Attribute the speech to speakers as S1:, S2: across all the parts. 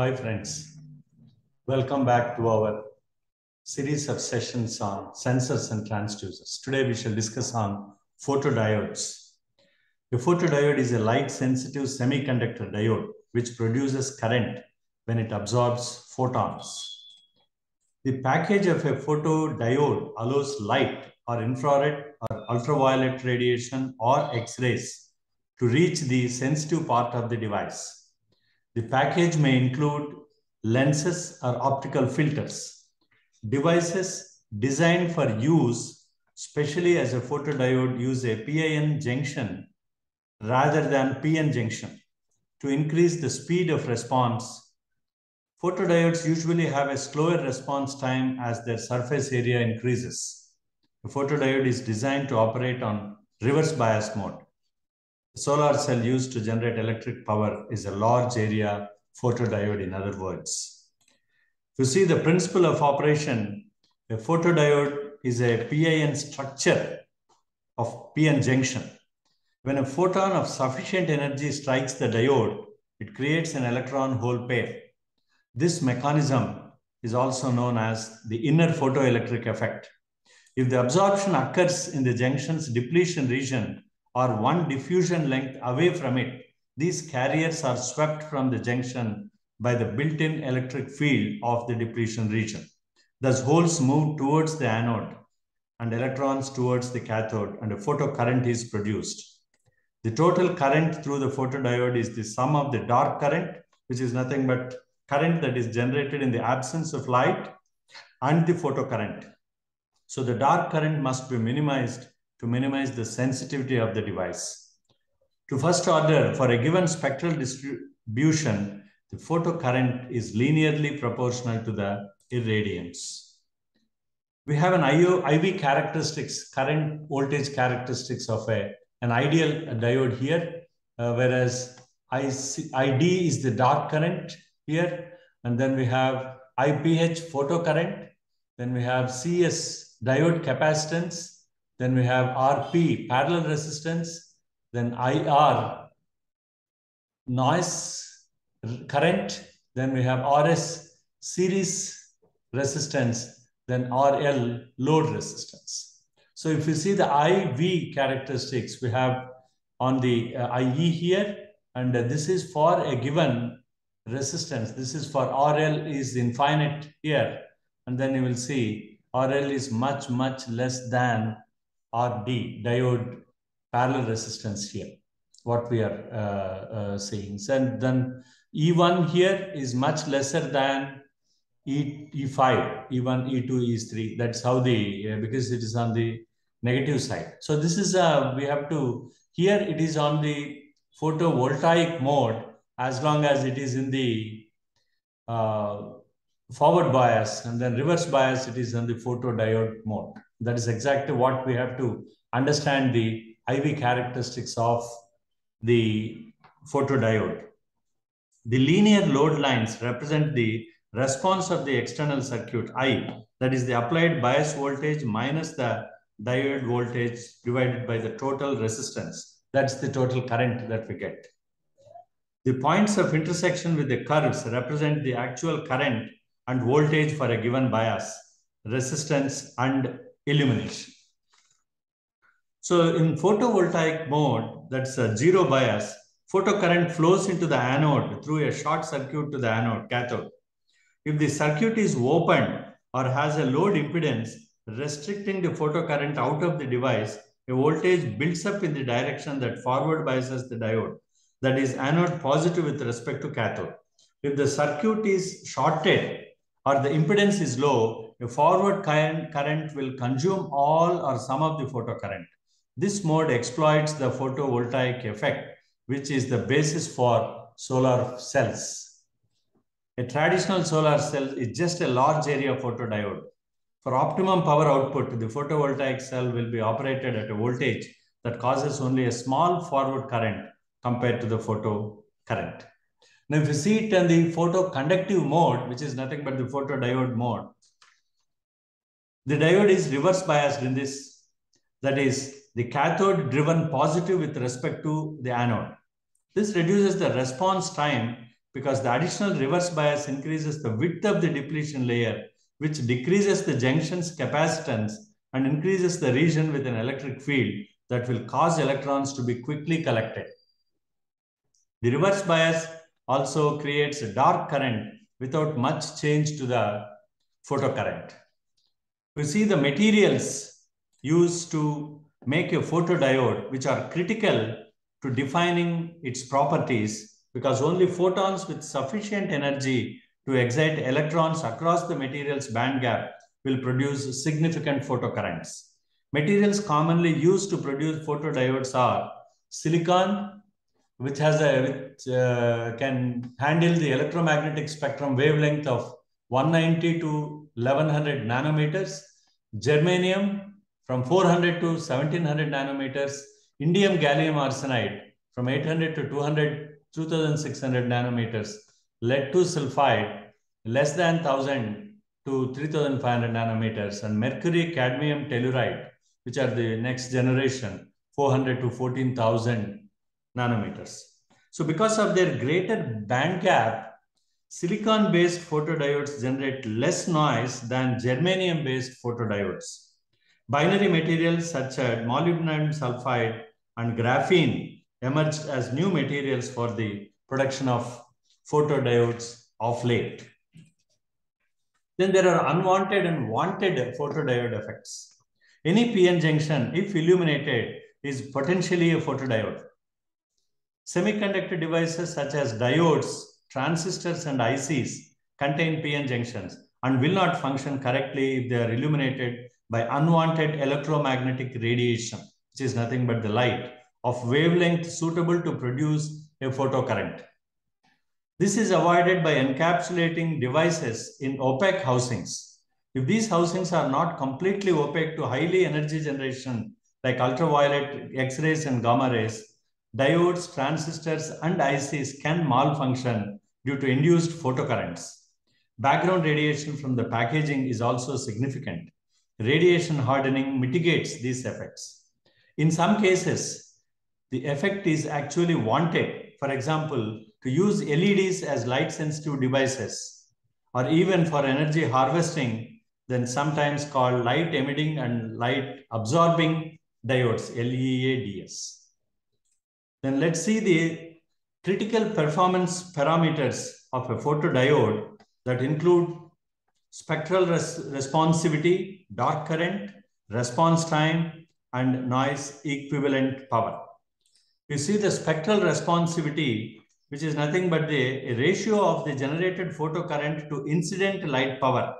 S1: Hi, friends. Welcome back to our series of sessions on sensors and transducers. Today, we shall discuss on photodiodes. A photodiode is a light-sensitive semiconductor diode which produces current when it absorbs photons. The package of a photodiode allows light or infrared or ultraviolet radiation or X-rays to reach the sensitive part of the device. The package may include lenses or optical filters. Devices designed for use, especially as a photodiode, use a PIN junction rather than PN junction to increase the speed of response. Photodiodes usually have a slower response time as their surface area increases. A photodiode is designed to operate on reverse bias mode. Solar cell used to generate electric power is a large area photodiode, in other words. To see the principle of operation, a photodiode is a PIN structure of PN junction. When a photon of sufficient energy strikes the diode, it creates an electron hole pair. This mechanism is also known as the inner photoelectric effect. If the absorption occurs in the junction's depletion region or one diffusion length away from it, these carriers are swept from the junction by the built-in electric field of the depletion region. Thus, holes move towards the anode and electrons towards the cathode and a photocurrent is produced. The total current through the photodiode is the sum of the dark current, which is nothing but current that is generated in the absence of light and the photocurrent. So the dark current must be minimized to minimize the sensitivity of the device. To first order, for a given spectral distribution, the photocurrent is linearly proportional to the irradiance. We have an IO, IV characteristics, current voltage characteristics of a an ideal diode here, uh, whereas IC, ID is the dark current here. And then we have IPH photocurrent. Then we have CS diode capacitance. Then we have RP parallel resistance. Then IR noise current. Then we have RS series resistance. Then RL load resistance. So if you see the IV characteristics, we have on the uh, IE here, and uh, this is for a given resistance. This is for RL is infinite here. And then you will see RL is much, much less than RD, diode parallel resistance here, what we are uh, uh, seeing. And then E1 here is much lesser than E, E5, E1, E2, E3. That's how the, uh, because it is on the negative side. So this is, uh, we have to, here it is on the photovoltaic mode as long as it is in the uh, forward bias and then reverse bias, it is on the photodiode mode. That is exactly what we have to understand the IV characteristics of the photodiode. The linear load lines represent the response of the external circuit I, that is the applied bias voltage minus the diode voltage divided by the total resistance. That's the total current that we get. The points of intersection with the curves represent the actual current and voltage for a given bias, resistance, and illumination. So in photovoltaic mode, that's a zero bias, photocurrent flows into the anode through a short circuit to the anode, cathode. If the circuit is open or has a load impedance, restricting the photocurrent out of the device, a voltage builds up in the direction that forward biases the diode, that is anode positive with respect to cathode. If the circuit is shorted or the impedance is low, a forward current will consume all or some of the photocurrent. This mode exploits the photovoltaic effect, which is the basis for solar cells. A traditional solar cell is just a large area photodiode for optimum power output, the photovoltaic cell will be operated at a voltage that causes only a small forward current compared to the photo current. Now, if you see it in the photoconductive mode, which is nothing but the photodiode mode, the diode is reverse biased in this. That is, the cathode driven positive with respect to the anode. This reduces the response time because the additional reverse bias increases the width of the depletion layer, which decreases the junction's capacitance and increases the region with an electric field that will cause electrons to be quickly collected. The reverse bias also creates a dark current without much change to the photocurrent. We see the materials used to make a photodiode, which are critical to defining its properties because only photons with sufficient energy to excite electrons across the material's band gap will produce significant photocurrents. Materials commonly used to produce photodiodes are silicon, which has a which uh, can handle the electromagnetic spectrum wavelength of 190 to 1100 nanometers, germanium from 400 to 1700 nanometers, indium gallium arsenide from 800 to 200 2600 nanometers, lead to sulfide less than 1000 to 3500 nanometers, and mercury cadmium telluride, which are the next generation, 400 to 14,000 nanometers. So because of their greater band gap, silicon-based photodiodes generate less noise than germanium-based photodiodes. Binary materials such as molybdenum sulfide and graphene emerged as new materials for the production of photodiodes of late. Then there are unwanted and wanted photodiode effects. Any PN junction, if illuminated, is potentially a photodiode. Semiconductor devices such as diodes, transistors, and ICs contain PN junctions and will not function correctly if they are illuminated by unwanted electromagnetic radiation, which is nothing but the light of wavelength suitable to produce a photocurrent. This is avoided by encapsulating devices in opaque housings. If these housings are not completely opaque to highly energy generation like ultraviolet, X-rays and gamma rays, diodes, transistors and ICs can malfunction due to induced photocurrents. Background radiation from the packaging is also significant. Radiation hardening mitigates these effects. In some cases, the effect is actually wanted. For example, to use LEDs as light sensitive devices or even for energy harvesting, then sometimes called light emitting and light absorbing diodes, LEADS. Then let's see the critical performance parameters of a photodiode that include spectral res responsivity, dark current, response time, and noise equivalent power. You see the spectral responsivity, which is nothing but the ratio of the generated photocurrent to incident light power,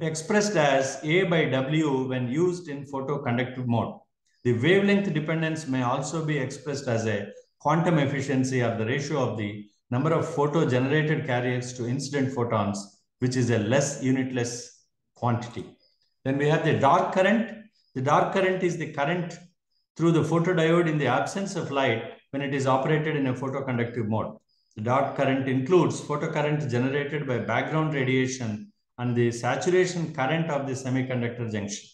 S1: expressed as A by W when used in photoconductive mode. The wavelength dependence may also be expressed as a quantum efficiency or the ratio of the number of photo-generated carriers to incident photons, which is a less unitless quantity. Then we have the dark current. The dark current is the current through the photodiode in the absence of light when it is operated in a photoconductive mode. The dark current includes photocurrent generated by background radiation and the saturation current of the semiconductor junction.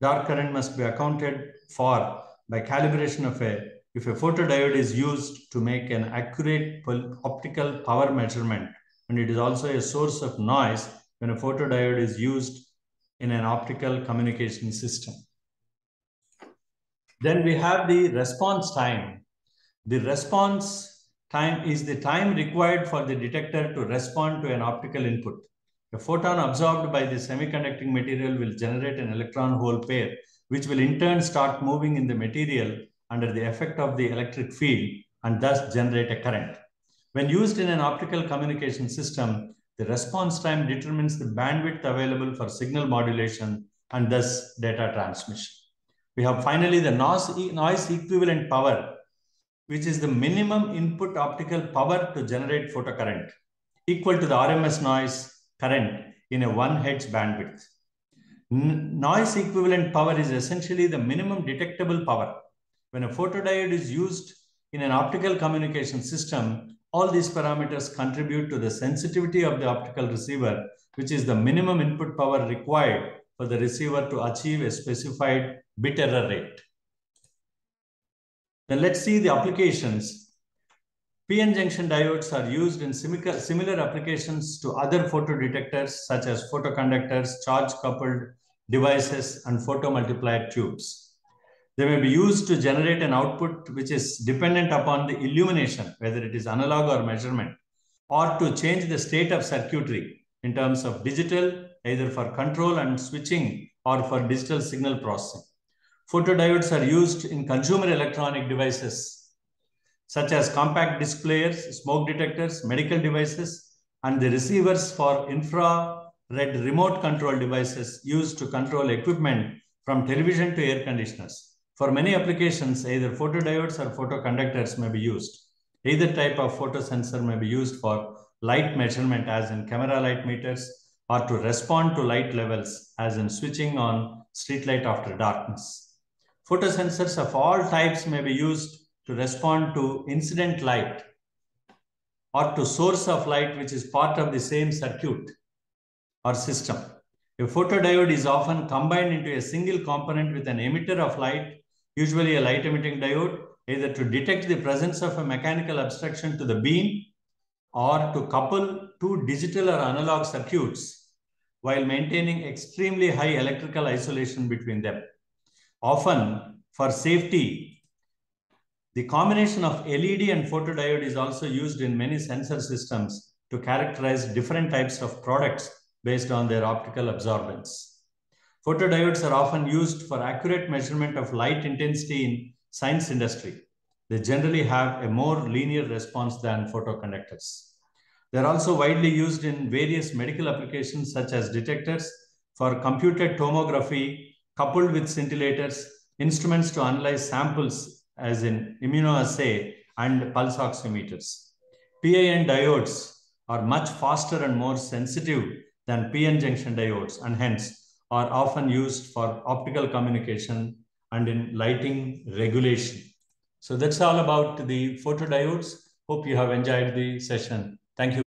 S1: Dark current must be accounted for by calibration of a, if a photodiode is used to make an accurate optical power measurement, and it is also a source of noise when a photodiode is used in an optical communication system. Then we have the response time. The response time is the time required for the detector to respond to an optical input. A photon absorbed by the semiconducting material will generate an electron hole pair, which will in turn start moving in the material under the effect of the electric field and thus generate a current. When used in an optical communication system, the response time determines the bandwidth available for signal modulation and thus data transmission. We have finally the noise equivalent power, which is the minimum input optical power to generate photocurrent, equal to the RMS noise current in a 1 hertz bandwidth. Noise equivalent power is essentially the minimum detectable power. When a photodiode is used in an optical communication system, all these parameters contribute to the sensitivity of the optical receiver, which is the minimum input power required for the receiver to achieve a specified bit error rate. Then let's see the applications. PN junction diodes are used in similar applications to other photodetectors such as photoconductors, charge coupled devices, and photomultiplier tubes. They may be used to generate an output which is dependent upon the illumination, whether it is analog or measurement, or to change the state of circuitry in terms of digital, either for control and switching or for digital signal processing. Photodiodes are used in consumer electronic devices such as compact disc players, smoke detectors, medical devices, and the receivers for infrared remote control devices used to control equipment from television to air conditioners. For many applications, either photodiodes or photoconductors may be used. Either type of photosensor may be used for light measurement as in camera light meters or to respond to light levels as in switching on street light after darkness. Photosensors of all types may be used to respond to incident light or to source of light which is part of the same circuit or system. A photodiode is often combined into a single component with an emitter of light, usually a light emitting diode, either to detect the presence of a mechanical obstruction to the beam or to couple two digital or analog circuits while maintaining extremely high electrical isolation between them. Often, for safety, the combination of LED and photodiode is also used in many sensor systems to characterize different types of products based on their optical absorbance. Photodiodes are often used for accurate measurement of light intensity in science industry. They generally have a more linear response than photoconductors. They're also widely used in various medical applications such as detectors for computed tomography coupled with scintillators, instruments to analyze samples as in immunoassay and pulse oximeters. PIN diodes are much faster and more sensitive than PN junction diodes and hence are often used for optical communication and in lighting regulation. So that's all about the photodiodes. Hope you have enjoyed the session. Thank you.